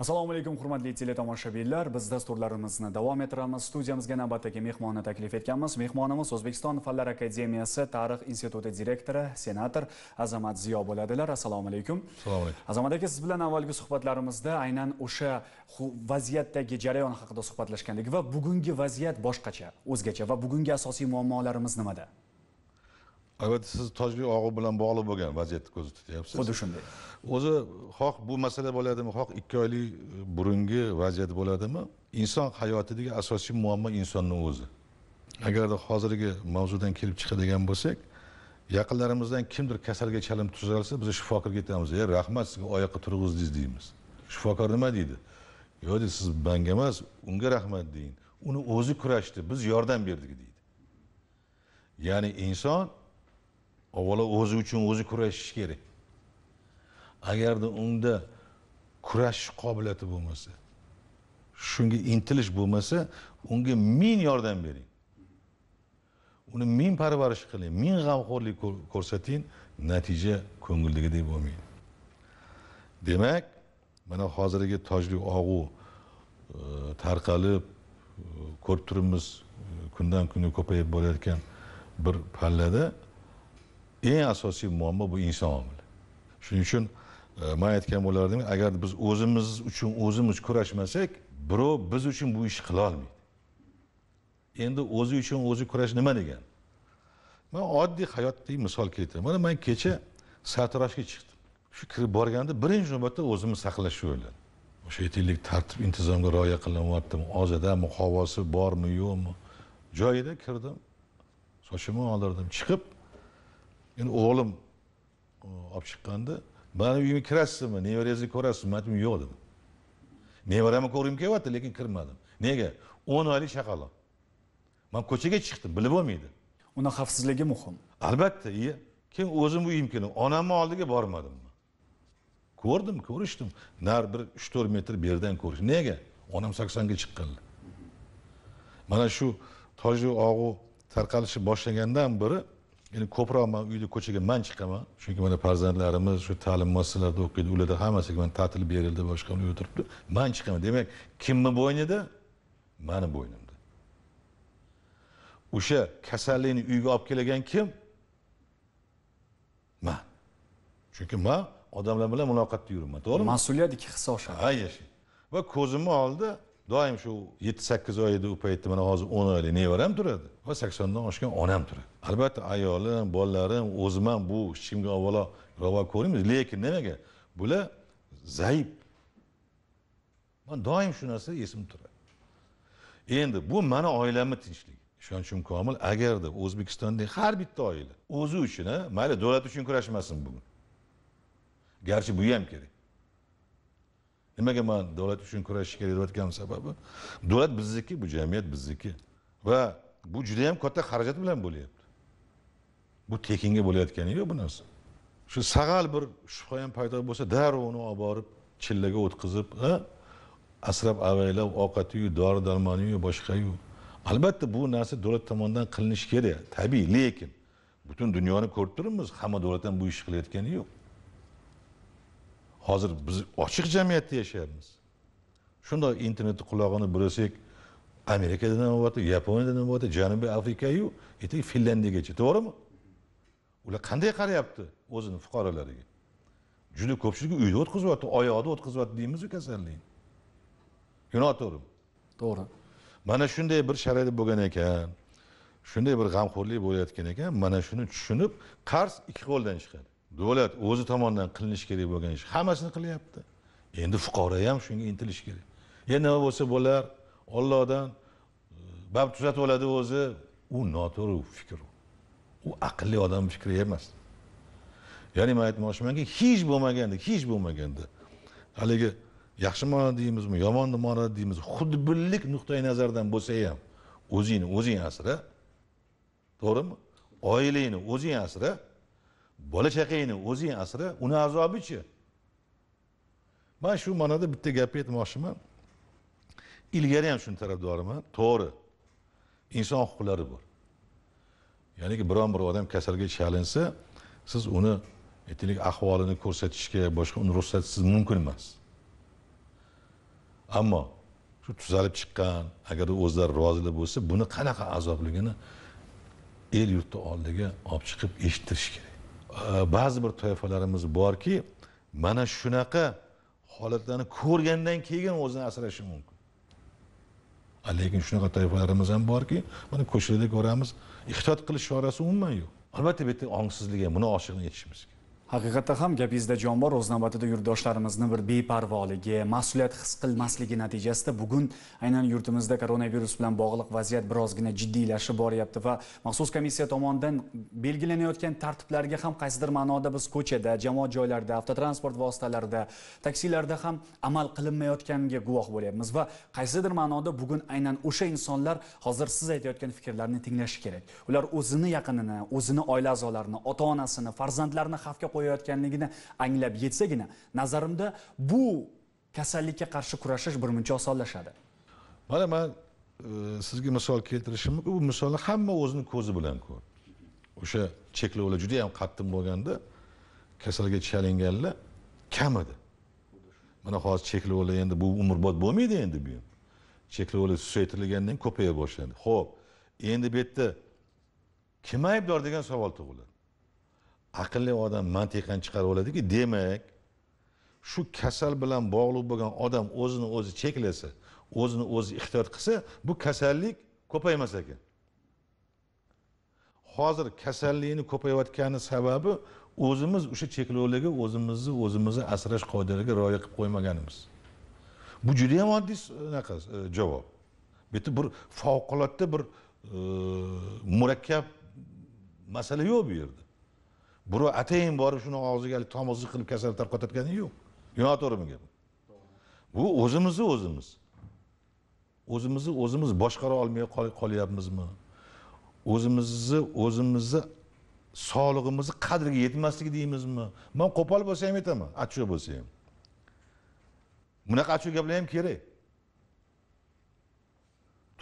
assalomu alaykum hurmatli teletomoshabinlar. Biz dasturlarimizni davom ettiramiz. Studiyamizga navbatdagi mehmonni taklif etganmiz. Mehmonimiz o'zbekiston fanlar akademiyasi tarix instituti direktori senator azamat ziyo bo'ladilar. Assalomu alaykum. Assalomu alaykum. Azamat aka siz bilan avvalgi suhbatlarimizda aynan o'sha vaziyatdagi jarayon haqida suhbatlashgandik va bugungi vaziyat boshqacha o'zgacha va bugungi asosiy muammolarimiz nimada albatta siz tojli og'u bilan bog'liq bo'lgan vaziyatni ko'zda tutyapsiz xuddi shunday. o'zi xoh bu masala bo'ladimi xoh ikki oylik burungi vaziyat bo'ladimi? Inson hayotidagi asosiy muammo insonni o'zi. Agarda hozirgi mavzudan kelib chiqadigan bo'lsak yaqinlarimizdan kimdir kasalga chalinib tuzalsa biz shifokorga aytamiz ey rahmat sizga oyoqqa turg'izdingiz deymiz. Shifokor nima deydi? Yo'q deydi siz manga emas unga rahmat deyin. Uni o'zi kurashdi biz yordam berdik deydi. Ya'ni inson avvalo o'zi uchun o'zi kurashishi kerak. Agarda unda kurashish qobiliyati bo'lmasa shunga intilish bo'lmasa unga ming yordam bering. Uni ming parvarish qiling ming g'amxo'rlik ko'rsating natija ko'ngildagidek bo'lmaydi demak mana hozirgi tojli og'u e, tarqalib e, ko'rib turibmiz e, kundan kunga ko'payib borayotgan bir pallada eng asosiy muammo bu inson omili. Shuning uchun e, man aytgan bo'lardim agar biz o'zimiz uchun o'zimiz kurashmasak birov biz uchun bu ishni qila olmaydi. Endi o'zi uchun o'zi kurash nima degani man oddiy hayotdagi misol keltiraman mana man kecha sartaroshga chiqdim. Shu kirib borganda birinchi navbatda o'zimni saqlashni o'yladim. O'sha aytaylik tartib intizomga rioya qilinyaptimi ozadami havosi bormi yo'qmi? Joyida kirdim sochimni oldirdim chiqib endi o'g'lim olib chiqqanda mani uyimga kirasizmi? Nevarangizni ko'rasizmi? Man aytdim yo'q dedim. Nevaramni ko'rgim kelyapti lekin kirmadim. Nega? O'n oylik chaqaloq. Man ko'chaga chiqdim bilib bo'lmaydi. Uni xavfsizligi muhim. Albatta iya. Keyin o'zim uyim keldim onamni oldiga bormadim ko'rdim ko'rishdim. Nari bir uch to'rt metr beridan ko'rish. Nega? Onam saksonga chiqqanlar. Mana shu tojli og'u tarqalishi boshlagandan beri endi ko'proq man uyda ko'chaga man chiqaman. Chunki mana farzandlarimiz shu ta'lim muassasalarida o'qiydi. Ularda hammasiga mana ta'til berildi boshqa uy o'tiribdi man chiqaman. Demak kimni bo'ynida? Mani bo'ynimda. O'sha kasallikni uyga olib kelgan kim? Man. Chunki man odamlar bilan muloqotda yuraman. To'g'rimi? Mas'uliyat ikki hissa oshadi. Ha yashang va ko'zimni oldida doim shu yetti sakkiz oy edi u paytda mana hozir o'n oylik nevaram turadi. Va saksondan oshgan onam turadi. Albatta ayolim bolalarim o'zim ham bu hech kimga avvalo ravo ko'rmaymiz. Lekin nimaga? Bular zaif. Man doim shu narsa esimda turadi. Endi bu mani oilamni tinchligi ishonchim komil. Agarda o'zbekistondagi har bitta oila o'zi uchun mayli davlat uchun kurashmasin bugun. Garchi bu ham kerak. Nimaga man davlat uchun kurashish kerak deyotganim sababi davlat bizniki bu jamiyat bizniki. Va bu juda yam katta xarajat bilan bo'lyapti. Bu tekinga bo'layotgani yo'q bu narsa. Shu sag'al bir shubha ham paydo bo'lsa darrov uni olib borib chillaga o'tkazib asrab avaylab ovqatiyu dori darmoniyu boshqayu. Albatta bu narsa davlat tomonidan qilinishi kerak tabiiy lekin butun dunyoni ko'rib turibmiz hamma davlat ham bu ishni qilayotgani yo'q. Hozir biz ochiq jamiyatda yashayapmiz. Shundoq internetni qulog'ini burasak amerikada nima bo'lyapti yaponiyada nima bo'lyapti janubiy afrikayu aytaylik finlandiyagacha to'g'rimi? Ular qanday qarayapti o'zini fuqarolariga? Juda ko'pchiligi uyda o'tkazyapti oyoqda o'tkazyapti deymizu kasallikni noto'g'rimi to'g'ri. Mana shunday bir sharoit bo'lgan ekan shunday bir g'amxo'rlik bo'layotgan ekan mana shuni tushunib qarz ikki qo'ldan chiqadi davlat o'zi tomonidan qilinishi kerak bo'lgan ish. Hammasini qilyapti. Endi fuqaro ham shunga intilishi kerak. Ya nima bo'lsa bo'lar ollohdan e, bab tuzatib oladi o'zi. U noto'g'ri fikr. U. aqlli odam fikri emas. Ya'ni man aytmoqchimanki hech bo'lmaganda hech bo'lmaganda. Haligi yaxshi ma'noda deymizmi yomon ma'noda deymiz xudbinlik nuqtai nazaridan bo'lsa ham o'zingni o'zing asra. To'g'rimi? Oilangni o'zing asra. Bola chaqangni o'zing asra uni azobichi. Man shu ma'noda bitta gap aytmoqchiman. Ilgari ham shuni tarafdoriman. To'g'ri. Inson huquqlari bor. Ya'niki biron bir odam kasalga chalinsa siz uni aytaylik ahvolini ko'rsatishga boshqa uni ruxsatsiz mumkin emas. Ammo shu tuzalib chiqqan agar o'zlari rozilar bo'lsa buni qanaqa azobligini el yurtni oldiga olib chiqib eshittirish kerak. Ba'zi bir toifalarimiz borki mana shunaqa holatlarni ko'rgandan keyin o'zini asrashi mumkin. Lekin shunaqa toifalarimiz ham borki mana ko'chalarda ko'ramiz ehtiyot qilish chorasi umuman yo'q. Albatta bu yerda ongsizlik ham buni ochiqni aytishimiz kerak. Haqiqatda ham gapingizda jon bor o'z navbatida yurtdoshlarimizni bir beparvoligi mas'uliyat his qilmasligi natijasida bugun aynan yurtimizda koronavirus bilan bog'liq vaziyat birozgina jiddiylashib boryapti va maxsus komissiya tomonidan belgilanayotgan tartiblarga ham qaysidir ma'noda biz ko'chada jamoat joylarida avtotransport vositalarida taksilarda ham amal qilinmayotganiga guvoh bo'lyapmiz va qaysidir ma'noda bugun aynan o'sha insonlar hozir siz aytayotgan fikrlarni tinglashi kerak. Ular o'zini yaqinini o'zini oila a'zolarini ota onasini farzandlarini xavfga qo'yayotganligini anglab yetsagina nazarimda bu kasallikka qarshi kurashish birmuncha osonlashadi. Mana man e, sizga misol keltirishim mumkin bu misolni hamma o'zini ko'zi bilan ko'rdi. O'sha cheklovlar juda yam qattiq bo'lganda kasalga chalinganlar kam edi. Mana hozir cheklovlar endi bu umrbod bo'lmaydi endi bu cheklovlar susaytirilgandan ko'paya boshladi ho'p endi bu yerda kim aybdor degan savol tug'iladi. Aqlli odam mantiqan chiqarib oladiki demak shu kasal bilan bog'liq bo'lgan odam o'zini o'zi cheklasa o'zini o'zi ehtiyot qilsa bu kasallik ko'paymas ekan. Hozir kasallikni ko'payayotgani sababi o'zimiz o'sha cheklovlarga o'zimizni o'zimizni asrash qoidalariga rioya qilib qo'ymaganimiz. Bu juda yam oddiy anaqa e, javob. Bu yerda bir favqulodda bir e, murakkab masala yo'q bu yerda. Birov atayin borib shuni og'ziga tomizlik qilib kasal tarqatayotgani yo'q. Noto'g'rimi gap bu. O'zimizni o'zimiz. O'zimizni o'zimiz boshqara olmay qolyapmizmi? O'zimizni o'zimizni sog'lig'imizni qadriga yetmasligi deymizmi? Man qo'pol bo'lsa ham aytaman achchiq bo'lsa ham bunaqa achchiq gaplar ham kerak.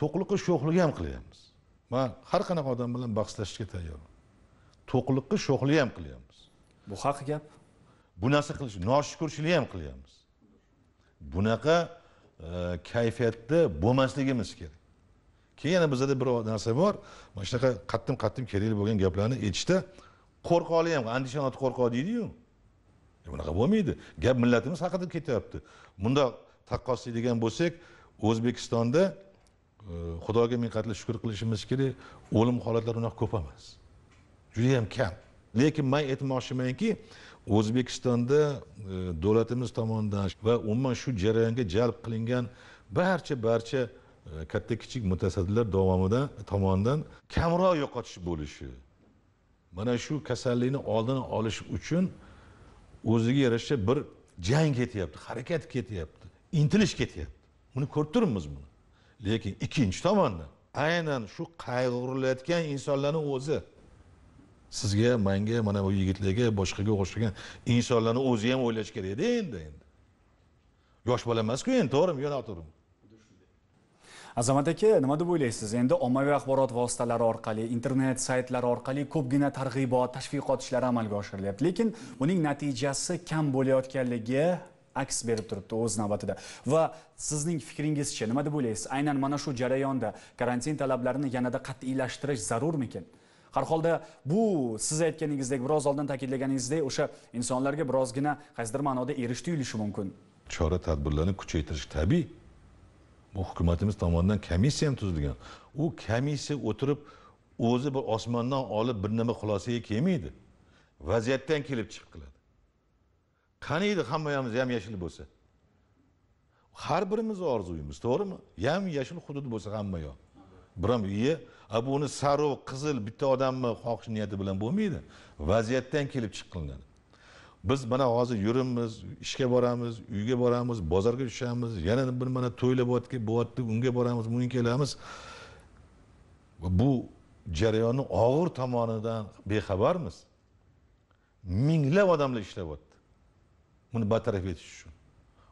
To'qliqqa sho'xlik ham qilyapmiz. Man har qanaqa odam bilan bahslashishga tayyorman to'qliqqa sho'xlik ham qilyapmiz. Bu haq gap. Bu narsa qilish noshukurchilik ham qilyapmiz. Bunaqa e, kayfiyatda bo'lmasligimiz kerak. Keyin yana bizada bir narsa bor. Mana shunaqa qattim qattim kerakli bo'lgan gaplarni aytishda qo'rqoqlik ham andishan oti qo'rqoq deydiyu. E, bunaqa bo'lmaydi. Gap millatimiz haqida ketyapti. Bundoq taqqoslaydigan bo'lsak o'zbekistonda e, xudoga ming qatla shukur qilishimiz kerak. O'lim holatlari unaqa ko'p emas judayam kam. Lekin man aytmoqchimanki o'zbekistonda e, davlatimiz tomonidan va umuman shu jarayonga jalb qilingan barcha barcha e, katta kichik mutasaddilar davomida tomonidan kamroq yo'qotish bo'lishi. Mana shu kasallikni oldini olish uchun o'ziga yarasha bir jang ketyapti harakat ketyapti intilish ketyapti. Buni ko'rib turibmiz buni. Lekin ikkinchi tomondan aynan shu qayg'urilayotgan insonlarni o'zi sizga manga mana bu yigitlarga boshqaga o'xshagan insonlarni o'zi ham o'ylash kerakda endi endi. Yosh bola emasku endi to'g'rimi yo noto'g'rimi? Azamat aka nima deb o'ylaysiz? Endi ommaviy axborot vositalari orqali internet saytlari orqali ko'pgina targ'ibot tashviqot ishlari amalga oshirilyapti. Lekin uning natijasi kam bo'layotganligi aks berib turibdi o'z navbatida. Va sizning fikringizcha nima deb o'ylaysiz? Aynan mana shu jarayonda karantin talablarini yanada qat'iylashtirish zarurmikin? Har holda bu siz aytganingizdek biroz oldin ta'kidlaganingizdek o'sha insonlarga birozgina qaysidir ma'noda erish tuyulishi mumkin. Chora tadbirlarni kuchaytirish tabiiy. Bu hukumatimiz tomonidan komissiya ham tuzilgan. U komissiya o'tirib o'zi bir osmondan olib bir nima xulosaga kelmaydi. Vaziyatdan kelib chiqib qiladi qani edi hammamiz yam yashil bo'lsa? Har birimizni orzuyimiz to'g'rimi? Yam yashil hudud bo'lsa hamma yoq biron iye buni sarov qizil bitta odamni xohish niyati bilan bo'lmaydi. Vaziyatdan kelib chiqqanlari biz mana hozir yuribmiz ishga boramiz uyga boramiz bozorga tushamiz yana bir mana to'ylar bo'lyapti unga boramiz bunga kelamiz. Bu jarayonni og'ir tomonidan bexabarmiz. Minglab odamlar ishlayapti buni bartaraf etish uchun.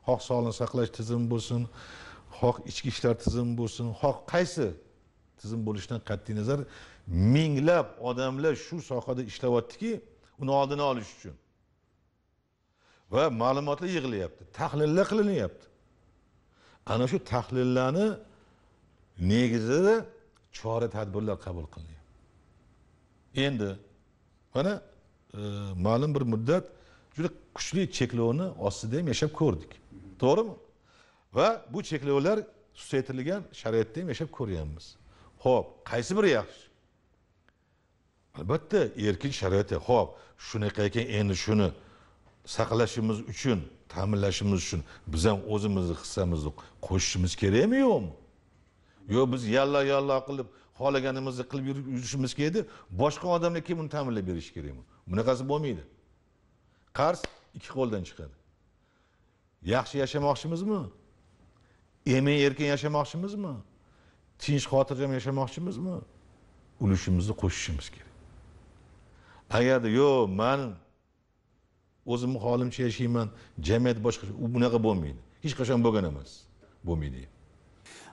Xoh sog'liqni saqlash tizimi bo'lsin xoh ichki ishlar tizimi bo'lsin xoh qaysi tizim bo'lishidan qat'iy nazar minglab odamlar shu sohada ishlayaptiki uni oldini olish uchun. Va ma'lumotlar yig'ilyapti tahlillar qilinyapti. Ana shu tahlillarni negizida chora tadbirlar qabul qilinyapti. Endi mana e, ma'lum bir muddat juda kuchli cheklovni ostida ham yashab ko'rdik. To'g'rimi? Va bu cheklovlar susaytirilgan sharoitda ham yashab ko'rganmiz ho'p qaysi biri yaxshi? Albatta erkin sharoitda ho'p shunaqa ekan endi shuni saqlashimiz uchun ta'minlashimiz uchun biz ham o'zimizni hissamizni qo'shishimiz kerakmi yo'qmi? Yo biz yalla yalla qilib xohlaganimizni qilib yurishimiz kerakda boshqa odamlar kim uni ta'minlab berishi kerakmi? Bunaqasi bo'lmaydi. Qarz ikki qo'ldan chiqadi. Yaxshi yashamoqchimizmi? Emin erkin yashamoqchimizmi? Tinch xotirjam yashamoqchimizmi? Ulushimizni qo'shishimiz kerak. Agarda yo'q man o'zimni holimcha yashayman jamiyat boshqa u bunaqa bo'lmaydi. Hech qachon bo'lgan emas. Bo'lmaydi.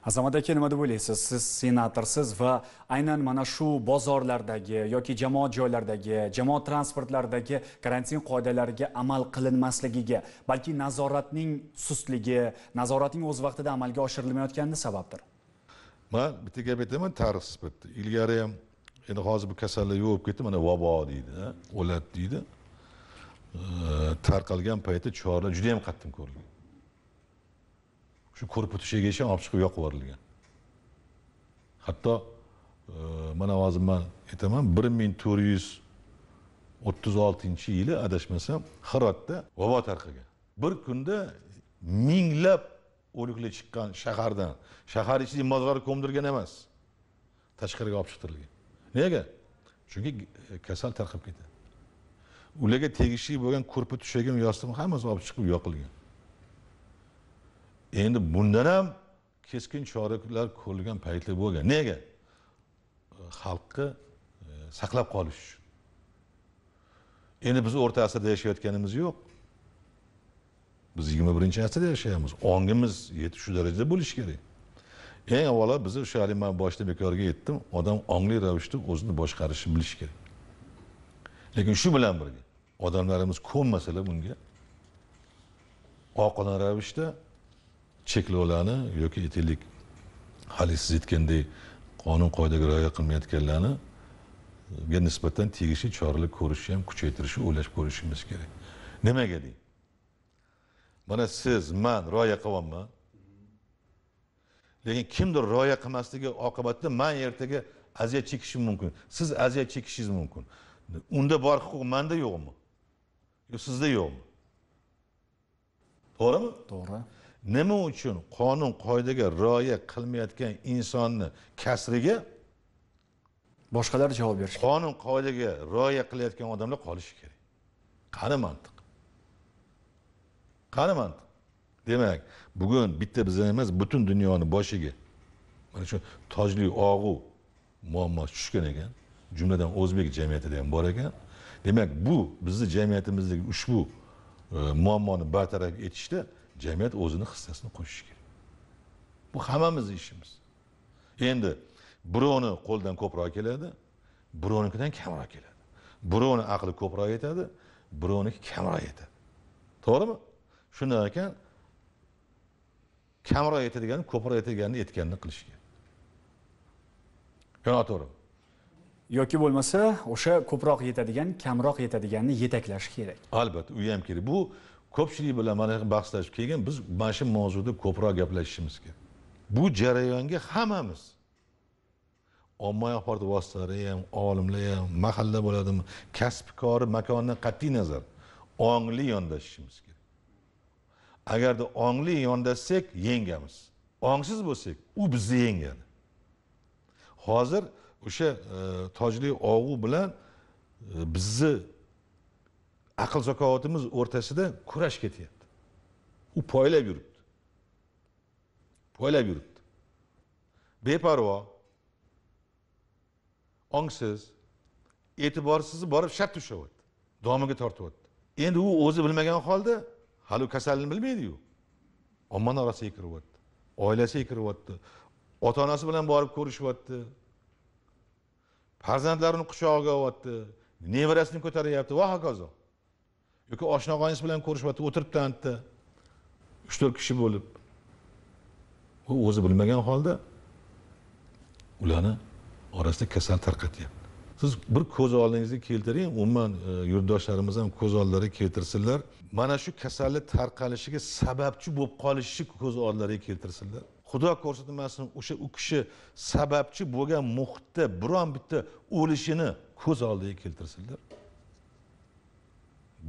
Azamat aka nima deb o'ylaysiz? Siz senatorsiz va aynan mana shu bozorlardagi yoki jamoat joylaridagi jamoat transportlaridagi karantin qoidalariga amal qilinmasligiga balki nazoratning sustligi nazoratning o'z vaqtida amalga oshirilmayotgani sababdir. Man bitta gap aytaman tarix sifatida. Ilgari ham endi hozir bu kasallik yo'q bo'lib ketdi mana vabo deydi o'ladi deydi. Tarqalgan paytda choralar juda yam qattiq ko'rilgan shu ko'rpa to'shagigacha olib chiqib yoqib yuborilgan. Hatto e, mana hozir man aytaman bir ming to'rt yuz o'ttiz oltinchi yili adashmasam hirotda vabo tarqagan bir kunda minglab o'liklar chiqqan shahardan. Shahar ichida mozor ko'mdirgan emas. Tashqariga olib chiqtirilgan. Nega? Chunki e, kasal tarqab ketadi ularga tegishli bo'lgan ko'rpa to'shagim yostiq hammasi olib chiqib yoqilgan. Endi bundan ham keskin choralar ko'rilgan paytlar bo'lgan. Nega? Xalqni e, saqlab qolish uchun. Endi biz o'rta asrda yashayotganimiz yo'q. Biz yigirma birinchi asrda yashayapmiz. Ongimiz shu darajada bo'lishi kerak. Eng avvalo biz o'sha haligi man boshida bekorga aytdim odam ongli ravishda o'zini boshqarishni bilishi kerak. Lekin shu bilan birga odamlarimiz ko'nmasalar bunga. Oqilona ravishda cheklovlarni yoki aytaylik haligi siz aytgandek qonun qoidaga rioya qilmayotganlarni nisbatan tegishli choralar ko'rishni ham kuchaytirishni o'ylab ko'rishimiz kerak. Nimaga deng mana siz man rioya qilyapman. Lekin kimdir rioya qilmasligi oqibatida man ertaga aziyat chekishim mumkin. Siz aziyat chekishingiz mumkin. Unda bor huquq manda yo'qmi? Yo sizda yo'qmi? To'g'rimi? To'g'ri. Nima uchun qonun qoidaga rioya qilmayotgan insonni kasriga boshqalar javob berishi qonun qoidaga rioya qilayotgan odamlar qolishi kerak? Qani mantiq qani mantiq demak bugun bitta bizdan emas butun dunyoni boshiga. Mana shu tojli og'u muammosi tushgan ekan. Jumladan o'zbek jamiyatida ham bor ekan. Demak bu bizni jamiyatimizdagi ushbu e, muammoni bartaraf etishda jamiyat o'zini hissasini qo'shishi kerak. Bu hammamizni ishimiz. Endi birovni qo'lidan ko'proq keladi birovnikidan kamroq keladi. Birovni aqli ko'proq yetadi birovniki kamroq yetadi. To'g'rimi? Shundan ekan kamroq yetadigani ko'proq yetadiganini aytganini qilish kerak. Yo noto'g'rimi yoki bo'lmasa o'sha ko'proq yetadigan kamroq yetadiganni yetaklash kerak. Albatta u ham kerak. Bu ko'pchilik bilan mana bahslashib keyin biz mana shu mavzuda ko'proq gaplashishimiz kerak. Bu jarayonga hammamiz ommaviy axborot vositalari ham olimlar ham mahalla bo'ladimi kasb kori makonidan qat'iy nazar ongli yondashishimiz kerak agarda ongli yondashsak yengamiz. Ongsiz bo'lsak u bizni yengadi. Hozir o'sha e, tojli og'u bilan e, bizni aql zakovatimiz o'rtasida kurash ketyapti. U poylab yuribdi. Poylab yuribdi. Beparvo ongsiz e'tiborsiz borib shart ushlayapti domiga tortyapti endi u o'zi bilmagan holda hali kasalni bilmaydiyu ommani orasiga kiryapti oilasiga kiryapti ota onasi bilan borib ko'rishyapti farzandlarini quchog'iga olyapti nevarasini ko'taryapti va hokazo. Yoki oshna og'aynis bilan ko'rishyapti o'tiribdi antda uch to'rt kishi bo'lib. U o'zi bilmagan holda ularni orasida kasal tarqatyapti. Siz bir ko'z oldingizga keltiring umuman e, yurtdoshlarimiz ham ko'z oldilariga keltirsinlar. Mana shu kasallik tarqalishiga sababchi bo'lib qolishi ko'z oldilariga keltirsinlar. Xudo ko'rsatmasin o'sha u kishi sababchi bo'lgan muhitda biron bitta o'lishini ko'z oldiga keltirsinlar.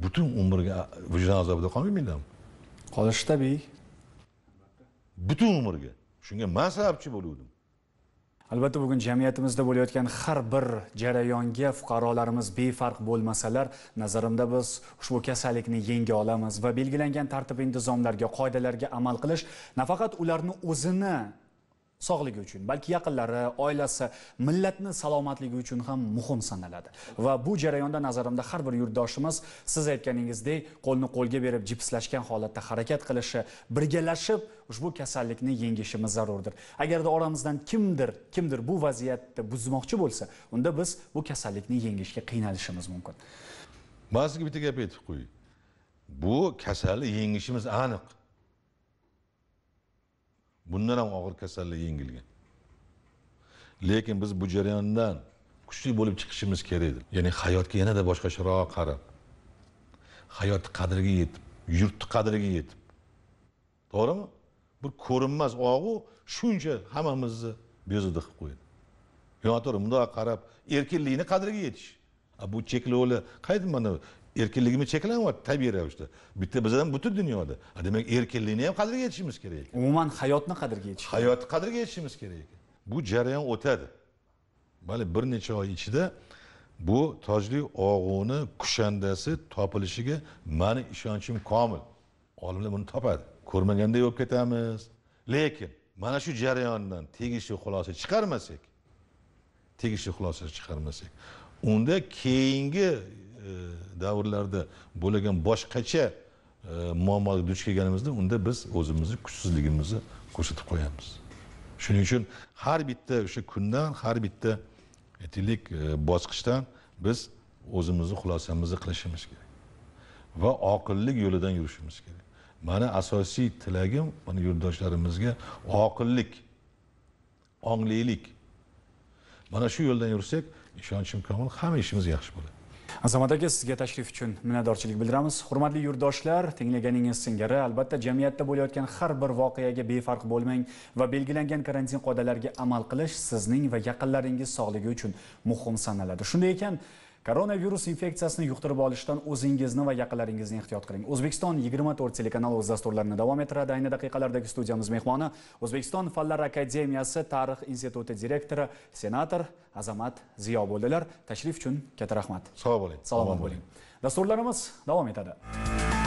Butun umrga vijdon azobida qolmaymanlarmi qolishi tabiiy butun umrga. Shunga man sababchi bo'luvdim albatta bugun jamiyatimizda bo'layotgan har bir jarayonga fuqarolarimiz befarq bo'lmasalar nazarimda biz ushbu kasallikni yenga olamiz va belgilangan tartib intizomlarga qoidalarga amal qilish nafaqat ularni o'zini sog'ligi uchun balki yaqinlari oilasi millatni salomatligi uchun ham muhim sanaladi. Va bu jarayonda nazarimda har bir yurtdoshimiz siz aytganingizdek qo'lni qo'lga berib jipslashgan holatda harakat qilishi birgalashib ushbu kasallikni yengishimiz zarurdir. Agarda oramizdan kimdir kimdir bu vaziyatni buzmoqchi bo'lsa unda biz bu kasallikni yengishga qiynalishimiz mumkin. Man sizga bitta gap aytib qo'yay bu kasalni yengishimiz aniq. Bundan ham og'ir kasallik yengilgan. Lekin biz bu jarayondan kuchli bo'lib chiqishimiz kerak edi. Ya'ni hayotga yanada boshqacharoq qarab hayotni qadriga yetib yurtni qadriga yetib. To'g'rimi? Bir ko'rinmas og'u shuncha hammamizni bezovta qilib qo'yadi. Noto'g'ri bundoq qarab erkinlikni qadriga yetish. Bu cheklovlar qayerda mana erkinligimiz cheklanyapti tabiiy ravishda. Bitta bizdan butun dunyoda. Demak erkinlikni ham qadriga yetishimiz kerak ekan. Umuman hayotni qadriga yetish hayotni qadriga yetishimiz kerak ekan. Bu jarayon o'tadi. Mayli bir necha oy ichida bu tojli og'uni kushandasi topilishiga mani ishonchim komil. Olimlar buni topadi. Ko'rmaganday bo'lib ketamiz. Lekin mana shu jarayondan tegishli xulosa chiqarmasak tegishli xulosa chiqarmasak unda keyingi E, davrlarda bo'lgan boshqacha e, muammoga duch kelganimizda unda biz o'zimizni kuchsizligimizni ko'rsatib qo'yamiz. Shuning uchun har bitta o'sha kundan har bitta aytaylik e, bosqichdan biz o'zimizni xulosamizni qilishimiz kerak va oqillik yo'lidan yurishimiz kerak. Mani asosiy tilagim mana yurtdoshlarimizga oqillik onglilik. Mana shu yo'ldan yursak ishonchim komil hamma ishimiz yaxshi bo'ladi. Azamat aka sizga tashrif uchun minnatdorchilik bildiramiz. Hurmatli yurtdoshlar tinglaganingiz singari albatta jamiyatda bo'layotgan har bir voqeaga befarq bo'lmang va belgilangan karantin qoidalariga amal qilish sizning va yaqinlaringiz sog'ligi uchun muhim sanaladi shunday ekan koronavirus infeksiyasini yuqtirib olishdan o'zingizni va yaqinlaringizni ehtiyot qiling. O'zbekiston 24 telekanali o'z dasturlarini davom ettiradi. Ayni daqiqalardagi studiyamiz mehmoni o'zbekiston fanlar akademiyasi tarix instituti direktori senator azamat ziyo bo'ldilar. Tashrif uchun katta rahmat. Sog' bo'ling. Salomat bo'ling. Dasturlarimiz davom etadi